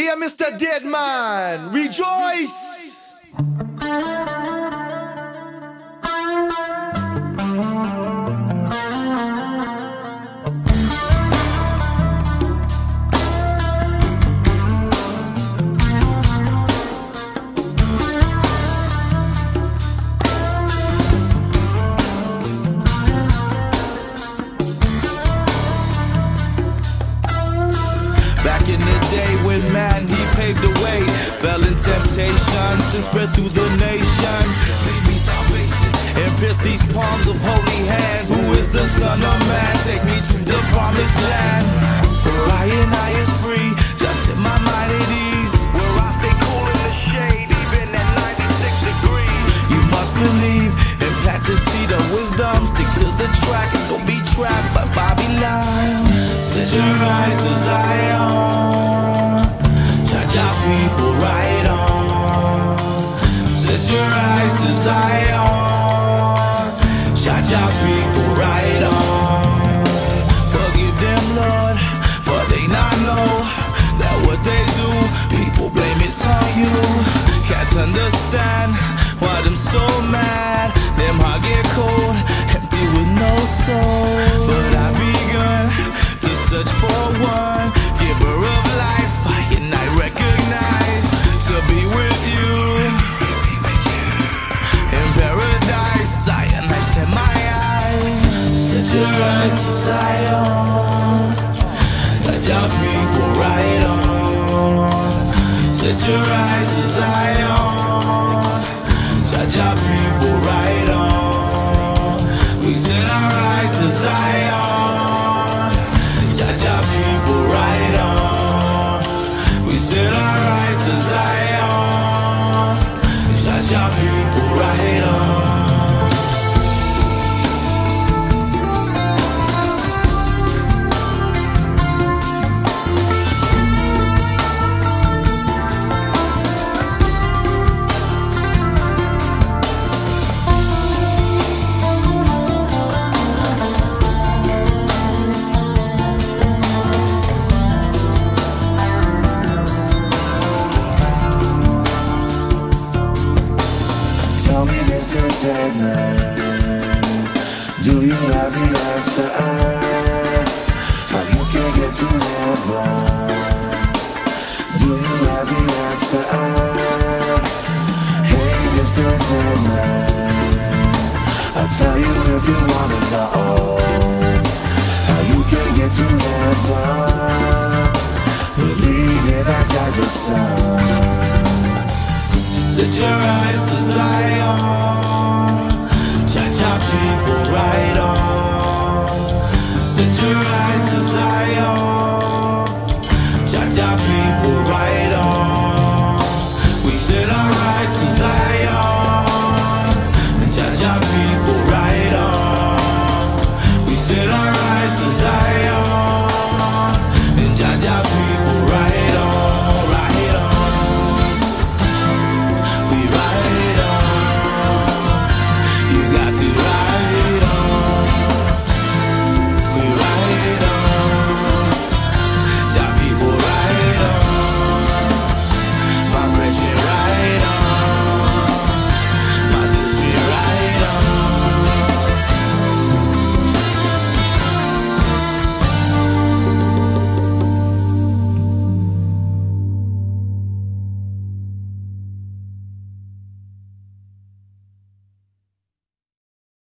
Here, Mr. Deadman, rejoice! Paved the way, fell in temptation, sin spread through the nation. Leave me salvation and pierce these palms of holy hands. Who is the Son of Man? Take me to the promised land. And I is free, Zion. Our people right on. Forgive them, Lord, for they not know that what they do, people blame it on you. Can't understand why them so mad. Them heart get cold, empty with no soul. Set your eyes to Zion. Tell me, Mr. Deadman, do you have the answer? How you can get to heaven? Do you have the answer? Hey, Mr. Deadman, I'll tell you if you wanna know how you can get to heaven. Set your eyes to Zion. Jah Jah people, right on. Set your eyes to Zion. Jah Jah people, right on. We set our eyes to Zion. Jah Jah people.